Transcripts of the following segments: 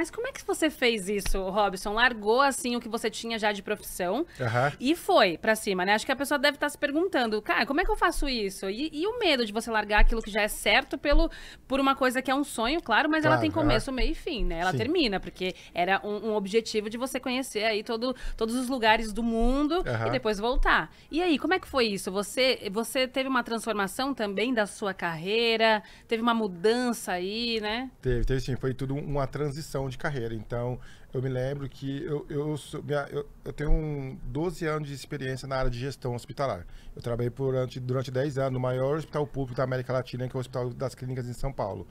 Mas como é que você fez isso, Robson? Largou assim o que você tinha já de profissão Aham. e foi pra cima, né? Acho que a pessoa deve estar se perguntando, cara, como é que eu faço isso? E, e o medo de você largar aquilo que já é certo pelo, por uma coisa que é um sonho, claro, mas ela Claro, tem aham. começo, meio e fim, né? Ela Sim. termina, porque era um, um objetivo de você conhecer aí todo, todos os lugares do mundo Aham. e depois voltar. E aí, como é que foi isso? Você, você teve uma transformação também da sua carreira? Teve uma mudança aí, né? Teve, teve sim, foi tudo uma transição de carreira. Então, eu me lembro que eu, eu, eu, eu tenho um 12 anos de experiência na área de gestão hospitalar. Eu trabalhei por, durante, durante 10 anos no maior hospital público da América Latina, que é o Hospital das Clínicas em São Paulo.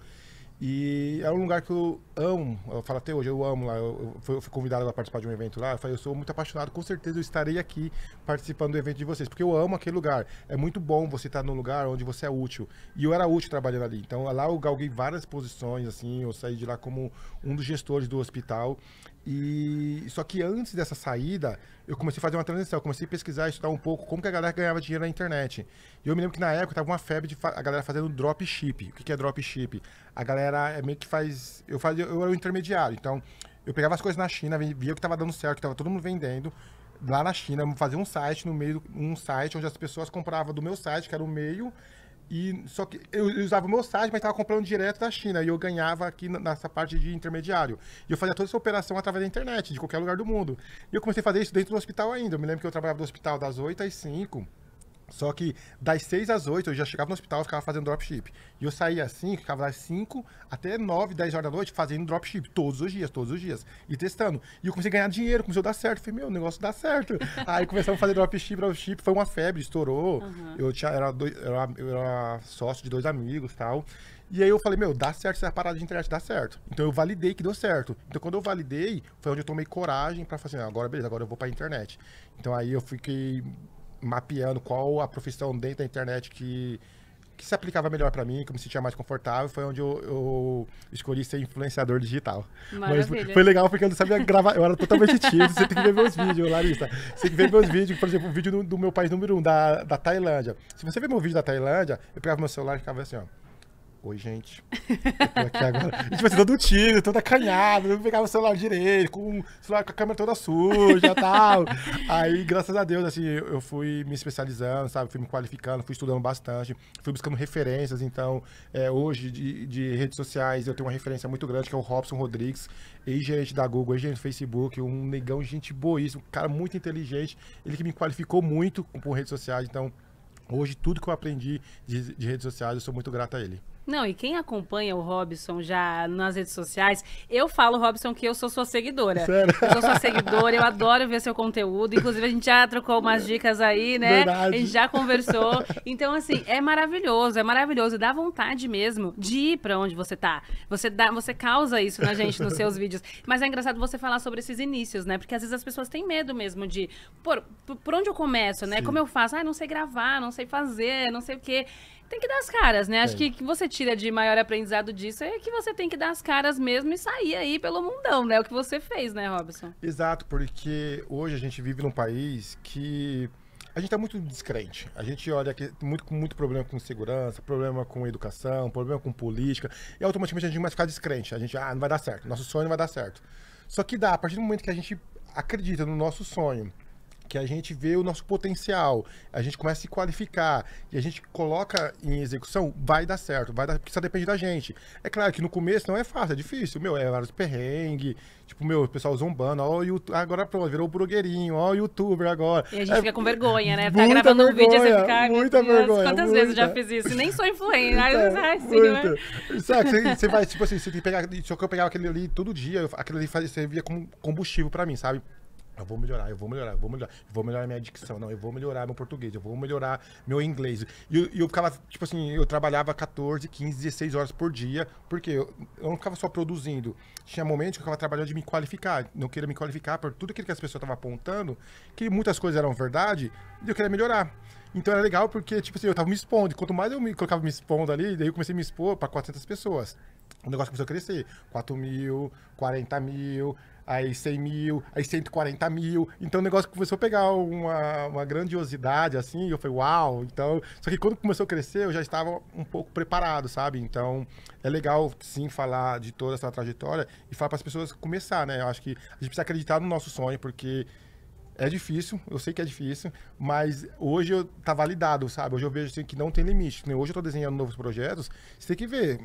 E é um lugar que eu amo, eu falo até hoje, eu amo lá. Eu, eu fui, convidado a participar de um evento lá. Eu falei, eu sou muito apaixonado, com certeza eu estarei aqui participando do evento de vocês, porque eu amo aquele lugar. É muito bom você estar num lugar onde você é útil. E eu era útil trabalhando ali. Então lá eu galguei várias posições, assim, eu saí de lá como um dos gestores do hospital. E só que antes dessa saída, eu comecei a fazer uma transição, eu comecei a pesquisar estudar um pouco como que a galera ganhava dinheiro na internet. E eu me lembro que na época tava uma febre de a galera fazendo dropship. O que, que é dropship? A galera é meio que faz. Eu fazia, eu era o intermediário. Então, eu pegava as coisas na China, vi- via o que tava dando certo, que tava todo mundo vendendo. Lá na China, fazia um site no meio, um site onde as pessoas compravam do meu site, que era o meio, e só que eu eu usava o meu site, mas estava comprando direto da China. E eu ganhava aqui nessa parte de intermediário. E eu fazia toda essa operação através da internet, de qualquer lugar do mundo. E eu comecei a fazer isso dentro do hospital ainda. Eu me lembro que eu trabalhava no hospital das 8 às 5. Só que das 6 às 8 eu já chegava no hospital e ficava fazendo dropship. E eu saía assim, ficava das 5 até 9, 10 horas da noite fazendo dropship. Todos os dias, todos os dias. E testando. E eu comecei a ganhar dinheiro, começou a dar certo. Falei, meu, o negócio dá certo. Aí começamos a fazer dropship, dropship. Foi uma febre, estourou. Eu, tinha, era dois- eu era, eu era sócio de dois amigos e tal. E aí eu falei, meu, dá certo essa parada de internet, dá certo. Então eu validei que deu certo. Então quando eu validei, foi onde eu tomei coragem pra fazer, assim, agora beleza, agora eu vou pra internet. Então aí eu fiquei mapeando qual a profissão dentro da internet que, que se aplicava melhor pra mim, que eu me sentia mais confortável, foi onde eu, eu escolhi ser influenciador digital. Mas foi legal porque eu não sabia gravar, eu era totalmente tímido, você tem que ver meus vídeos, Larissa. Você tem que ver meus vídeos, por exemplo, o vídeo do, do meu país número um, da, da Tailândia. Se você ver meu vídeo da Tailândia, eu pegava meu celular e ficava assim, ó. Oi, gente. Eu tô aqui agora. E, tipo assim, todo tímido, todo acanhado, eu pegava o celular direito, com celular com a câmera toda suja e tal. Aí, graças a Deus, assim, eu fui me especializando, sabe? Fui me qualificando, fui estudando bastante, fui buscando referências. Então, é, hoje, de, de redes sociais, eu tenho uma referência muito grande, que é o Robson Rodrigues, ex-gerente da Google, ex-gerente do Facebook, um negão, gente boíssimo, um cara muito inteligente. Ele que me qualificou muito com redes sociais. Então, hoje, tudo que eu aprendi de, de redes sociais, eu sou muito grato a ele. Não, e quem acompanha o Robson já nas redes sociais, eu falo, Robson, que eu sou sua seguidora. Sério? Eu sou sua seguidora, eu adoro ver seu conteúdo. Inclusive, a gente já trocou umas dicas aí, né? Verdade. A gente já conversou. Então, assim, é maravilhoso, é maravilhoso. Dá vontade mesmo de ir pra onde você tá. Você, dá, você causa isso na gente nos seus vídeos. Mas é engraçado você falar sobre esses inícios, né? Porque às vezes as pessoas têm medo mesmo de. Por, por- onde eu começo, né? Sim. Como eu faço? Ah, não sei gravar, não sei fazer, não sei o quê. Tem que dar as caras, né? Acho Tem. que que você tira de maior aprendizado disso é que você tem que dar as caras mesmo e sair aí pelo mundão, né? O que você fez, né, Robson? Exato, porque hoje a gente vive num país que a gente tá muito descrente. A gente olha que tem muito, com muito problema com segurança, problema com educação, problema com política, e automaticamente a gente a ficar descrente. A gente, ah, não vai dar certo, nosso sonho não vai dar certo. Só que dá, a partir do momento que a gente acredita no nosso sonho, que a gente vê o nosso potencial, a gente começa a se qualificar e a gente coloca em execução, vai dar certo, vai dar, porque só depende da gente. É claro que no começo não é fácil, é difícil, meu, é vários perrengues, tipo, meu, o pessoal zombando, ó, o YouTube, agora pronto, virou blogueirinho, ó, o youtuber agora. E a gente É, fica com vergonha, né? Tá muita gravando um vídeo e você vergonha, fica. "Ai, meu muita Deus, vergonha, Quantas vezes eu já muita. fiz isso? Nem sou influencer. Ai, Muita, ai, sim, né? muita. Sabe, você, você vai, tipo assim, você tem que pegar. Só que eu pegava aquele ali todo dia, aquilo ali fazia, servia como combustível pra mim, sabe? Eu vou melhorar, eu vou melhorar, eu vou melhorar, eu vou melhorar minha dicção, não, eu vou melhorar meu português, eu vou melhorar meu inglês. E eu, eu ficava, tipo assim, eu trabalhava 14, 15, 16 horas por dia, porque eu, eu não ficava só produzindo. Tinha momentos que eu ficava trabalhando de me qualificar, não queria me qualificar por tudo aquilo que as pessoas estavam apontando, que muitas coisas eram verdade, e eu queria melhorar. Então era legal porque, tipo assim, eu tava me expondo. Quanto mais eu me colocava me expondo ali, daí eu comecei a me expor para 400 pessoas. o negócio começou a crescer. 4 mil, 40 mil, aí 100 mil, aí 140 mil. Então o negócio começou a pegar uma, uma grandiosidade, assim, e eu falei, uau! Então, só que quando começou a crescer, eu já estava um pouco preparado, sabe? Então, é legal, sim, falar de toda essa trajetória e falar para as pessoas começar, né? Eu acho que a gente precisa acreditar no nosso sonho, porque é difícil, eu sei que é difícil, mas hoje eu, tá validado, sabe? Hoje eu vejo assim, que não tem limite. Hoje eu tô desenhando novos projetos, você tem que ver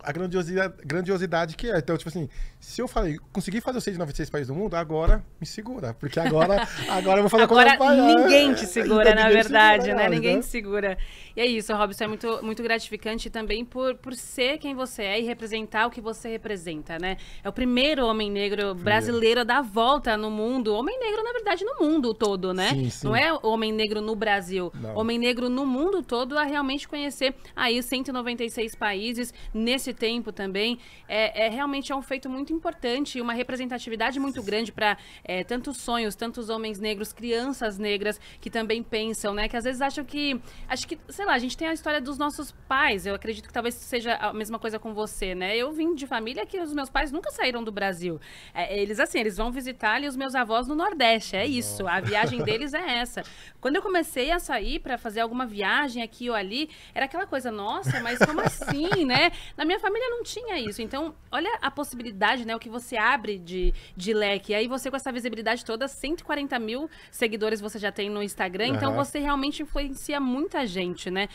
a grandiosidade, grandiosidade que é. Então, tipo assim, se eu falei, consegui fazer os 196 países do mundo, agora me segura. Porque agora, agora eu vou fazer agora, a Ninguém te segura, na verdade, segura, né? Ninguém né? te segura. E é isso, Robson, é muito, muito gratificante também por, por ser quem você é e representar o que você representa, né? É o primeiro homem negro brasileiro a dar volta no mundo. Homem negro, na verdade, no mundo todo, né? Sim, sim. Não é homem negro no Brasil. Não. Homem negro no mundo todo a realmente conhecer aí 196 países nesse tempo também. É, é realmente é um feito muito importante e uma representatividade muito grande para é, tantos sonhos, tantos homens negros, crianças negras que também pensam, né? Que às vezes acham que. Acho que, sei lá, a gente tem a história dos nossos pais. Eu acredito que talvez seja a mesma coisa com você, né? Eu vim de família que os meus pais nunca saíram do Brasil. É, eles, assim, eles vão visitar ali os meus avós no Nordeste. É isso. A viagem deles é essa. Quando eu comecei a sair para fazer alguma viagem aqui ou ali, era aquela coisa, nossa, mas como assim, né? Na minha família não tinha isso. Então, olha a possibilidade, né? O que você abre de, de leque. E aí você, com essa visibilidade toda, 140 mil seguidores você já tem no Instagram. Então, você realmente influencia muita gente, né?